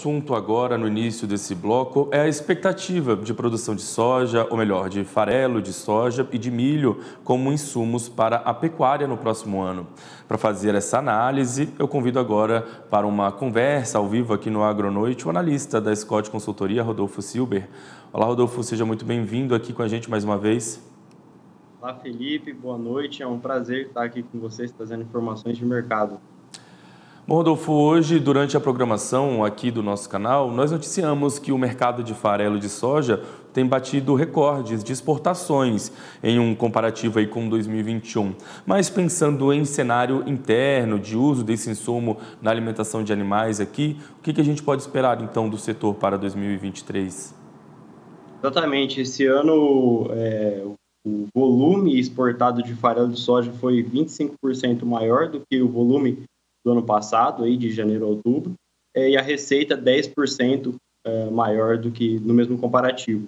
assunto agora no início desse bloco é a expectativa de produção de soja, ou melhor, de farelo de soja e de milho como insumos para a pecuária no próximo ano. Para fazer essa análise, eu convido agora para uma conversa ao vivo aqui no Agronoite o analista da Scott Consultoria, Rodolfo Silber. Olá, Rodolfo, seja muito bem-vindo aqui com a gente mais uma vez. Olá, Felipe, boa noite. É um prazer estar aqui com vocês trazendo informações de mercado. Bom, Rodolfo, hoje, durante a programação aqui do nosso canal, nós noticiamos que o mercado de farelo de soja tem batido recordes de exportações em um comparativo aí com 2021. Mas pensando em cenário interno de uso desse insumo na alimentação de animais aqui, o que, a gente pode esperar então do setor para 2023? Exatamente. Esse ano é, o volume exportado de farelo de soja foi 25% maior do que o volume do ano passado, aí, de janeiro a outubro, é, e a receita 10% é, maior do que no mesmo comparativo.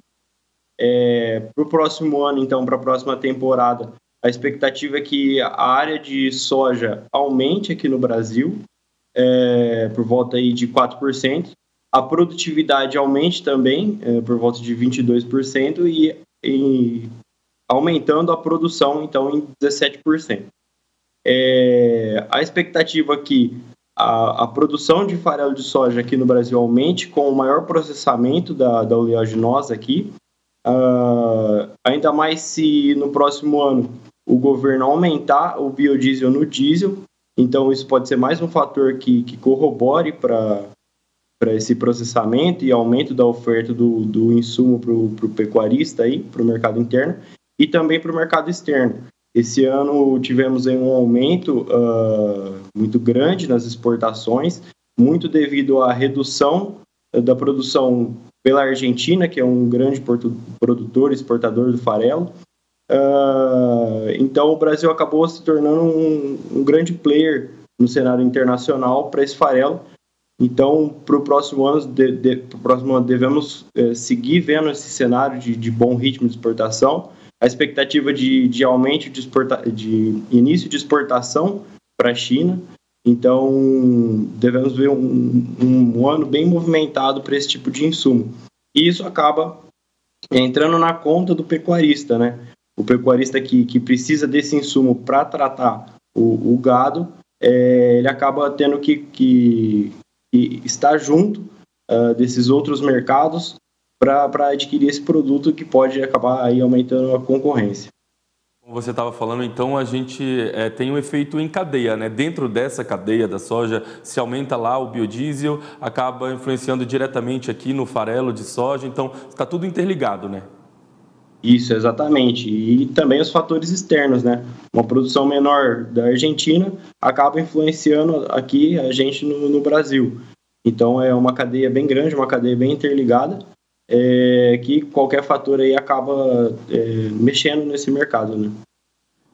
É, para o próximo ano, então, para a próxima temporada, a expectativa é que a área de soja aumente aqui no Brasil, é, por volta aí de 4%, a produtividade aumente também, é, por volta de 22%, e, e aumentando a produção, então, em 17%. É, a expectativa aqui a, a, produção de farelo de soja aqui no Brasil aumente com o maior processamento da, da oleaginosa aqui. Uh, ainda mais se no próximo ano o governo aumentar o biodiesel no diesel. Então, isso pode ser mais um fator que, que corrobore para esse processamento e aumento da oferta do, do insumo para o pecuarista, para o mercado interno e também para o mercado externo. Esse ano tivemos um aumento uh, muito grande nas exportações, muito devido à redução da produção pela Argentina, que é um grande produtor, exportador do farelo. Uh, então, o Brasil acabou se tornando um, um grande player no cenário internacional para esse farelo. Então, para o próximo ano, de, de, próximo ano devemos eh, seguir vendo esse cenário de, de bom ritmo de exportação a expectativa de, de aumento de, exporta, de início de exportação para a China. Então, devemos ver um, um, ano bem movimentado para esse tipo de insumo. E isso acaba entrando na conta do pecuarista, né? O pecuarista que, que precisa desse insumo para tratar o, o gado, é, ele acaba tendo que, que, que estar junto uh, desses outros mercados para adquirir esse produto que pode acabar aí aumentando a concorrência. Como você estava falando, então a gente é, tem um efeito em cadeia, né? Dentro dessa cadeia da soja, se aumenta lá o biodiesel, acaba influenciando diretamente aqui no farelo de soja, então está tudo interligado, né? Isso, exatamente. E também os fatores externos, né? Uma produção menor da Argentina acaba influenciando aqui a gente no, no Brasil. Então é uma cadeia bem grande, uma cadeia bem interligada é, que qualquer fator aí acaba é, mexendo nesse mercado, né?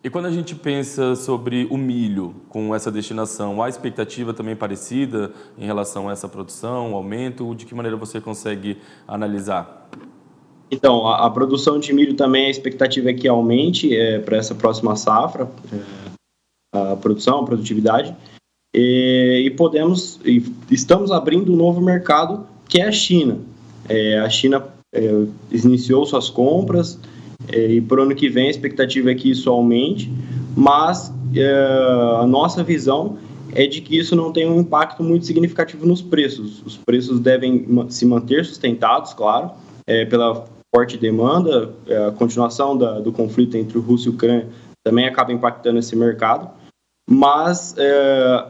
E quando a gente pensa sobre o milho com essa destinação, há expectativa também parecida em relação a essa produção, aumento? De que maneira você consegue analisar? Então, a, a produção de milho também, a expectativa é que aumente é, para essa próxima safra, é, a produção, a produtividade. E, e podemos, e estamos abrindo um novo mercado que é a China. É, a China é, iniciou suas compras é, e para o ano que vem a expectativa é que isso aumente, mas é, a nossa visão é de que isso não tem um impacto muito significativo nos preços. Os preços devem se manter sustentados, claro, é, pela forte demanda, é, a continuação da, do conflito entre Rússia e Ucrânia também acaba impactando esse mercado, mas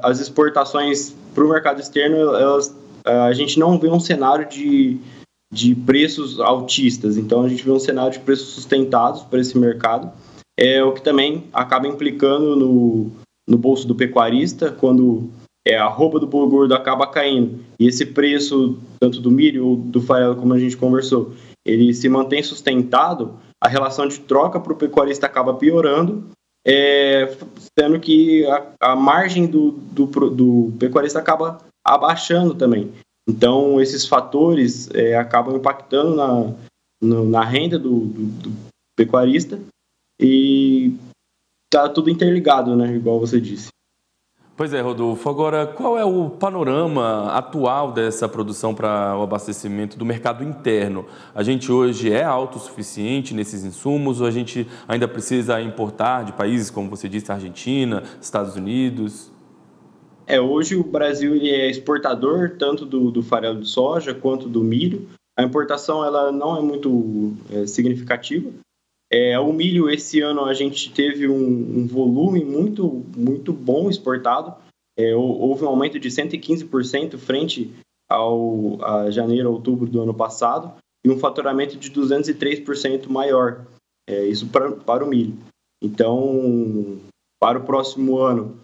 as exportações para o mercado externo, elas, a gente não vê um cenário de de preços altistas. Então a gente vê um cenário de preços sustentados para esse mercado, é o que também acaba implicando no, no bolso do pecuarista quando é, a roupa do boi gordo acaba caindo e esse preço, tanto do milho ou do farelo, como a gente conversou, ele se mantém sustentado, a relação de troca para o pecuarista acaba piorando, é, sendo que a, a margem do, do, do pecuarista acaba abaixando também. Então, esses fatores é, acabam impactando na, no, na renda do, do, do, pecuarista e tá tudo interligado, né? Igual você disse. Pois é, Rodolfo. Agora, qual é o panorama atual dessa produção para o abastecimento do mercado interno? A gente hoje é autossuficiente nesses insumos ou a gente ainda precisa importar de países, como você disse, Argentina, Estados Unidos? É, hoje o Brasil ele é exportador tanto do, do farelo de soja quanto do milho. A importação ela não é muito é, significativa, é, o milho, esse ano, a gente teve um, um volume muito, muito bom exportado. É, houve um aumento de 115% frente ao a janeiro, outubro do ano passado, e um faturamento de 203% maior. É, isso para, para o milho. Então, para o próximo ano,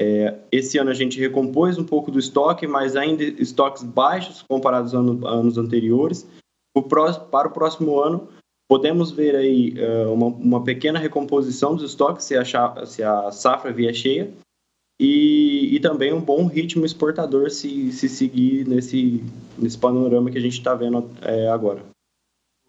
é, esse ano a gente recompôs um pouco do estoque, mas ainda estoques baixos comparados a anos anteriores. O para o próximo ano, podemos ver aí uh, uma, uma, pequena recomposição dos estoques se a, se a safra vier cheia e, e, também um bom ritmo exportador se, se seguir nesse, nesse panorama que a gente está vendo é, agora.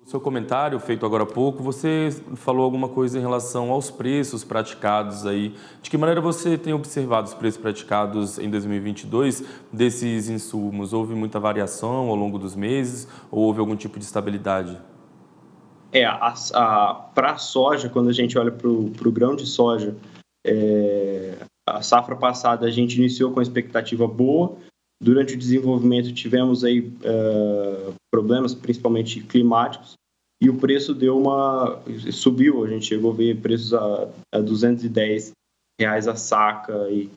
Seu comentário feito agora há pouco, você falou alguma coisa em relação aos preços praticados aí. De que maneira você tem observado os preços praticados em 2022 desses insumos? Houve muita variação ao longo dos meses ou houve algum tipo de estabilidade? É, a, a, para a soja, quando a gente olha para o grão de soja, é, a safra passada a gente iniciou com expectativa boa. Durante o desenvolvimento tivemos aí é, problemas, principalmente climáticos, e o preço deu uma subiu. A gente chegou a ver preços a, a 210 reais a saca e,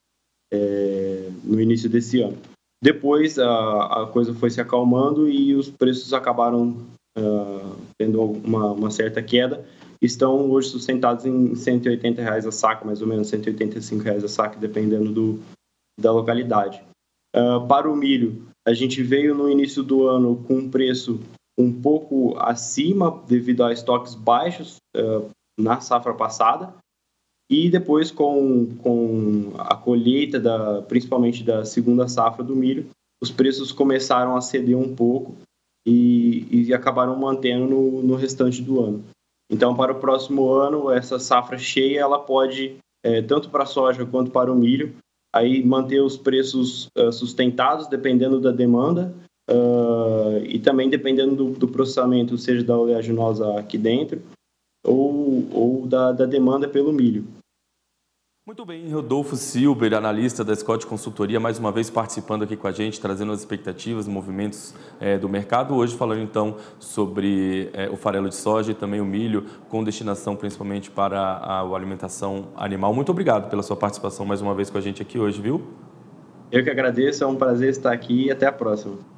é, no início desse ano. Depois a, a coisa foi se acalmando e os preços acabaram uh, tendo uma, uma, certa queda, estão hoje sustentados em 180 reais a saca, mais ou menos 185 reais a saca, dependendo do, da localidade. Uh, para o milho, a gente veio no início do ano com um preço um pouco acima devido a estoques baixos uh, na safra passada e depois com, com a colheita da principalmente da segunda safra do milho os preços começaram a ceder um pouco e, e acabaram mantendo no, no, restante do ano. Então, para o próximo ano, essa safra cheia ela pode, é, tanto para a soja quanto para o milho, aí manter os preços uh, sustentados dependendo da demanda uh, e também dependendo do, do, processamento, seja da oleaginosa aqui dentro ou, ou da, da demanda pelo milho. Muito bem, Rodolfo Silber, analista da Scott Consultoria, mais uma vez participando aqui com a gente, trazendo as expectativas, movimentos é, do mercado. Hoje falando então sobre é, o farelo de soja e também o milho, com destinação principalmente para a, a alimentação animal. Muito obrigado pela sua participação mais uma vez com a gente aqui hoje, viu? Eu que agradeço, é um prazer estar aqui e até a próxima.